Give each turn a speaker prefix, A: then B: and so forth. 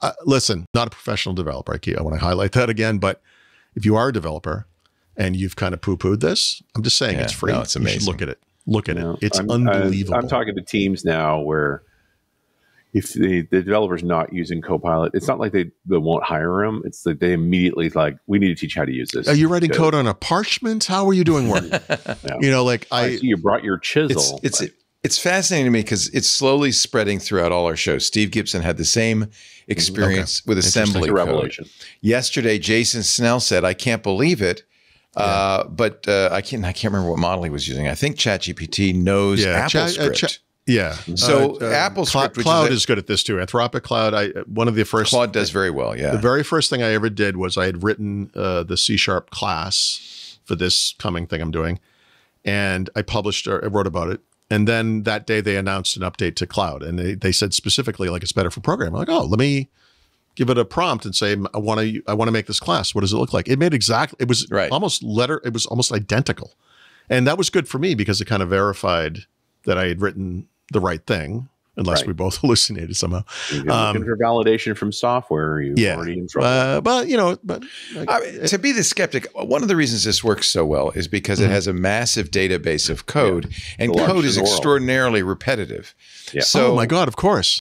A: uh, listen, not a professional developer. I, keep, I want to highlight that again. But if you are a developer and you've kind of poo pooed this, I'm just saying
B: Yeah,
A: it's free.
B: no, it's
A: You
B: amazing.
A: look at it. Look at
C: know,
A: it. It's
C: I'm-
A: unbelievable.
C: I'm, I'm talking to teams now where if the, the developer's not using Copilot, it's not like they, they won't hire him. It's like they immediately like, we need to teach how to use this.
A: are you writing code on a parchment? How are you doing work? You know, like
C: I
A: I,
C: see you brought your
B: It's
C: chisel.
B: it's
C: Like,
B: it's fascinating to me because it's slowly spreading throughout all our shows. Steve Gibson had the same experience with assembly
C: revelation.
B: Yesterday, Jason Snell said, "I can't believe it." Uh, but uh, I can't. I can't remember what model he was using. I think ChatGPT knows
A: Yeah,
B: Apple
A: Chat- uh,
B: script.
A: Chat- yeah.
B: So
A: Uh,
B: Apple
A: Cla-
B: script,
A: Claude
B: is,
A: is, good at this too. Anthropic Claude. I one of the first
B: Claude does very well. Yeah.
A: The very first thing I ever did was I had written uh, the C sharp class for this coming thing I'm doing, and I published or I wrote about it. And then that day they announced an update to Claude, and they, they said specifically like it's better for programming. I'm like, oh, let me give it a prompt and say I want to I want to make this class. What does it look like? It made exactly. It was
B: Right.
A: almost letter. It was almost identical, and that was good for me because it kind of verified that I had written the right thing. Unless
C: Right.
A: we both hallucinated somehow.
C: You're looking
A: Um,
C: for validation from software. You
A: Yeah.
C: already in trouble.
A: Uh, but you know, but
B: I mean, to be the skeptic, one of the reasons this works so well is because
A: Mm-hmm.
B: it has a massive database of code, and
C: The
B: code is
C: in the world.
B: extraordinarily repetitive.
C: Yeah.
B: So,
A: oh my god, of course.